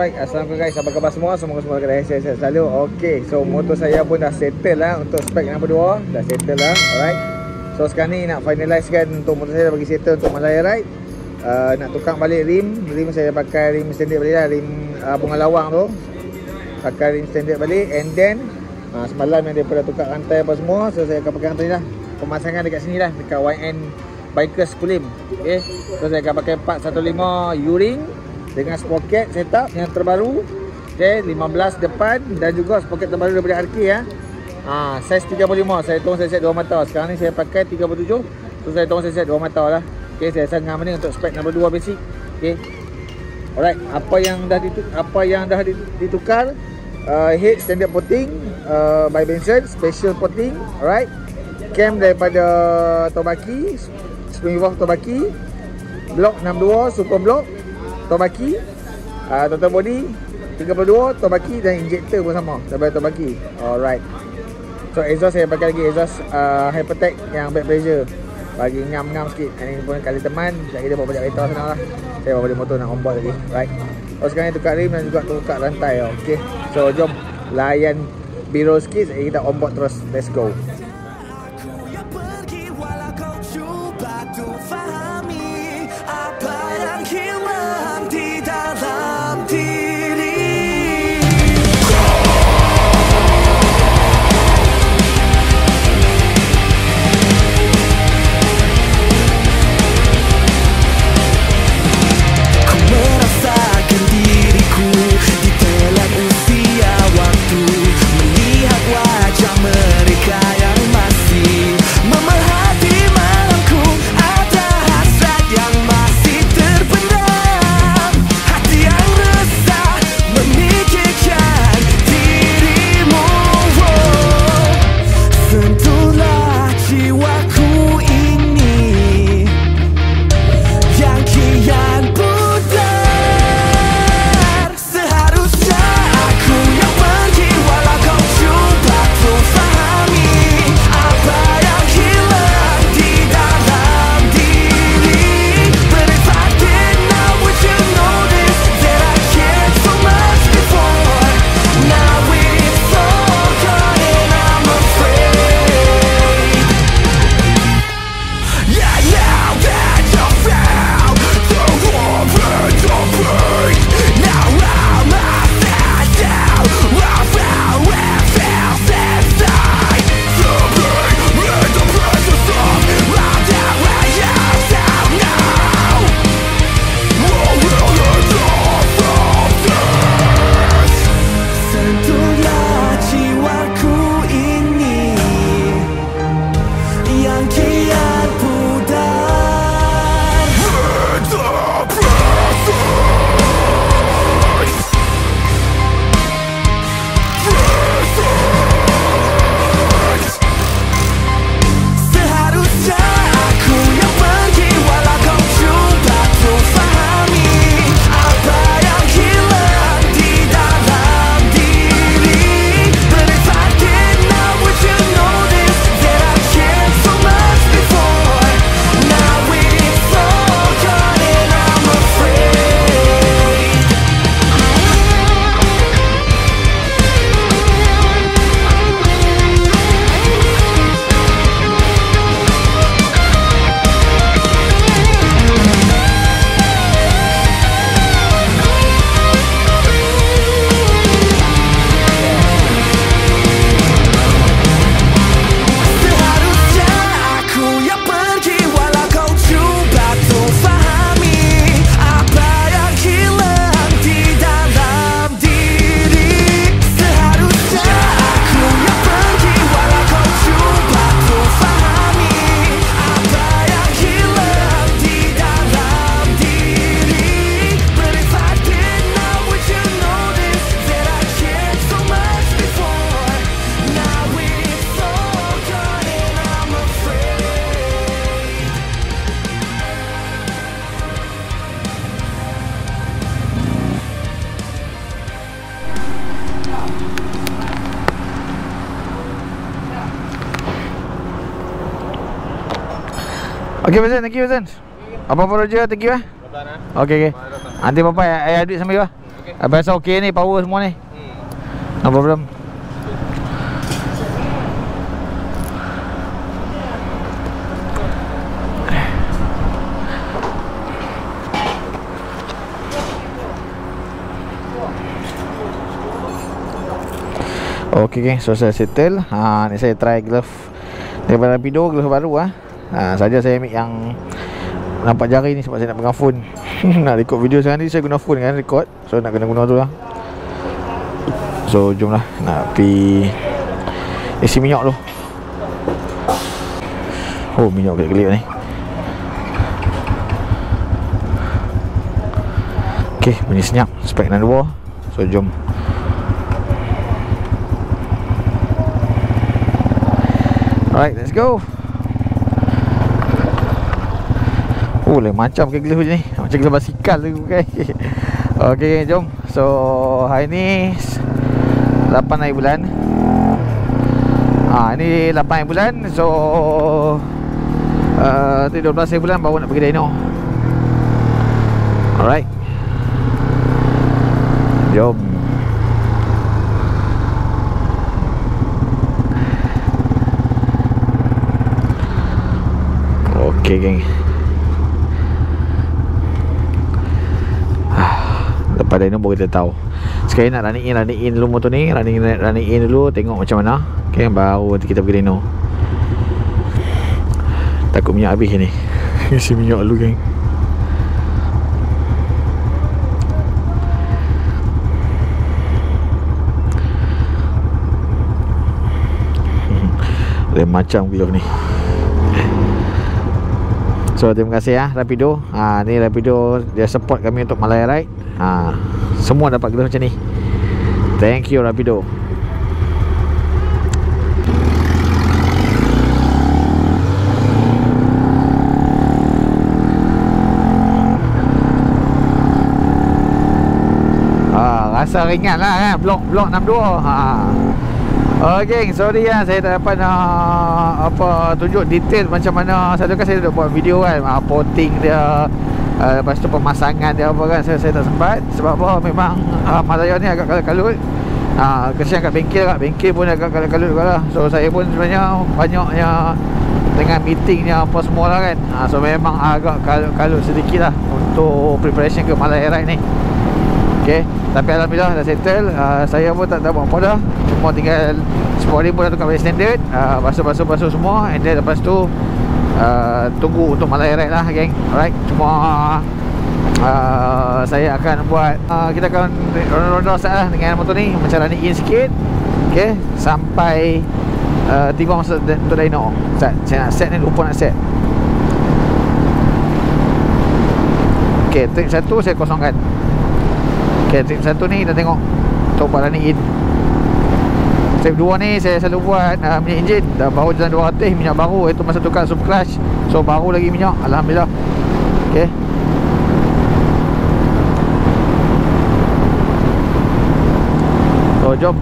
Alright, Assalamualaikum guys, apa khabar semua? Semoga semua kena sihat-sihat selalu. Okay, so motor saya pun dah settle lah Untuk spek nombor 2 Dah settle lah, alright. So sekarang ni nak finalize kan Untuk motor saya dah bagi settle untuk Malaya Ride uh, Nak tukang balik rim. Rim saya pakai rim standard balik lah Rim uh, bunga lawang tu. Pakai rim standard balik. And then uh, Semalam yang daripada tukar rantai apa semua So saya akan pakai rantai lah. Pemasangan dekat sini lah Dekat YN Bikers Kulim Okay So saya akan pakai 415 U-ring dengan sprocket setup yang terbaru okay, 15 depan dan juga sprocket terbaru daripada RK ya. Ha, size 35 saya tolong saya set 2 mata sekarang ni saya pakai 37 so saya tolong saya set 2 mata lah okay, saya sangam ni untuk spek nombor 2 basic okay. alright apa yang dah ditukar, apa yang dah ditukar uh, head standard potting uh, by Benson special potting alright cam daripada Tobaki spring valve Tobaki block 62 super block Tobaki. Uh, Total body 32 Tobaki dan injector pun sama Daripada Tobaki. Alright. So exhaust saya pakai lagi exhaust uh, Hypertech yang back pressure. Bagi ngam-ngam sikit. Ini pun kali teman Sekejap kita bawa balik kereta sana lah. Saya bawa balik motor nak on board lagi. Right So sekarang ni tukar rim dan juga tukar rantai. Okay So jom. Layan Biro sikit Kita on board terus. Let's go Okey Fazan, thank you Fazan. Apa-apa roja, thank you eh. Okay, okay. Nanti bapa ayah duit sambil bah. Okay. Abang rasa okey ni power semua ni. Hmm. No problem. Okey geng, so saya settle. Ha ni saya try glove daripada Rapido, glove baru ah. Ha. Ha saja saya ambil yang nampak jari ni sebab saya nak pegang phone. nak record video sekarang ni saya guna phone kan record. So nak kena guna tu lah. So jom lah nak pi isi minyak tu. Oh minyak gelap-gelap ni. Okey, bunyi senyap. Spek nan dua. So jom. Alright, let's go. Oh, lain macam ke glove ni. Macam glove basikal tu okay. okay, jom. So, hari ni 8 hari bulan. Ah, ha, ni 8 hari bulan. So, uh, 12 hari bulan baru nak pergi Dino. Alright. Jom. Okay geng Lepas dah ni baru kita tahu. Sekarang nak running in Running in dulu motor ni Running in, running in dulu Tengok macam mana. Okay baru kita pergi Reno. Takut minyak habis ni. Isi minyak dulu geng. Lain macam glove ni. So terima kasih ya Rapido. Ha, Ni Rapido Dia support kami untuk Malaya Ride ha, Semua dapat gelas macam ni. Thank you Rapido. Ha, Rasa ringan lah kan Blok, blok 62 Haa Okay, sorry lah saya tak dapat nak apa tunjuk detail macam mana. Satu kan saya dah buat video kan. Uh, potting dia uh, lepas tu pemasangan dia apa kan saya, saya tak sempat. Sebab apa? Memang uh, Malaya ni agak kalut-kalut. Uh, kesian kat bengkel kat bengkel pun agak kalut-kalut juga lah. So saya pun sebenarnya banyaknya dengan meetingnya apa semua lah kan. Uh, so memang agak kalut-kalut sedikit lah untuk preparation ke Malaya Ride ni. Okay Tapi Alhamdulillah dah settle. Uh, Saya pun tak tahu apa dah. Cuma tinggal 10 ribu dah tukar standard. Uh, Basuh-basuh-basuh semua. And then lepas tu uh, Tunggu untuk Malaya Ride lah geng. Alright Cuma uh, Saya akan buat uh, Kita akan ronda-ronda lah Dengan motor ni. Macam running in sikit. Okay Sampai uh, Tiba masa untuk dyno Set Saya nak set ni lupa nak set. Okay Trip satu saya kosongkan. Okay, trip satu ni dah tengok. Untuk buat running in Trip dua ni saya selalu buat uh, minyak enjin Dah baru jalan 200 minyak baru Itu masa tukar super clutch So baru lagi minyak Alhamdulillah. Okay. So jom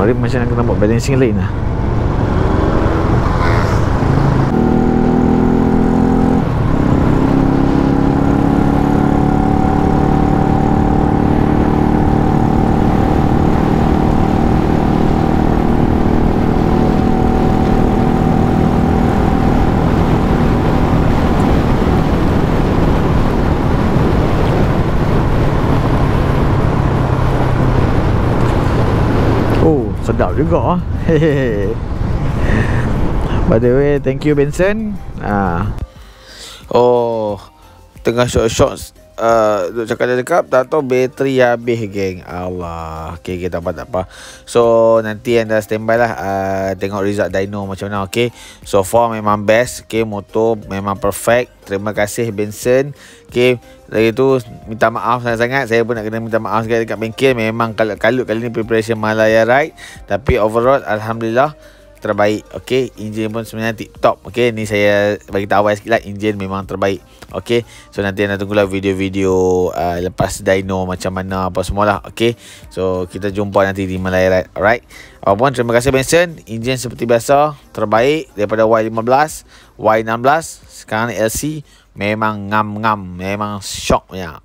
Mari macam nak kena buat balancing lain lah sedap juga Hehehe. By the way, thank you Benson. Ah. Oh Tengah short-short uh, Duk cakap dia cakap Tak tahu bateri habis geng. Allah Okay, okay tak apa tak apa. So nanti anda standby lah uh, Tengok result dyno macam mana Okay So far memang best Okay motor memang perfect. Terima kasih Benson. Okay Lagi tu Minta maaf sangat-sangat. Saya pun nak kena minta maaf sekali dekat bengkel. Memang kalut-kalut kali ni Preparation Malaya Ride. Tapi overall Alhamdulillah terbaik okey? Enjin pun sebenarnya tip top okey? Ni saya bagi tahu awal sikit lah enjin memang terbaik okey? So nanti anda tunggulah video-video uh, lepas dyno macam mana apa semualah okey? So kita jumpa nanti di Malaya Ride alright? Apapun terima kasih Benson. Enjin seperti biasa terbaik daripada Y15 Y16 sekarang LC memang ngam-ngam memang shock punya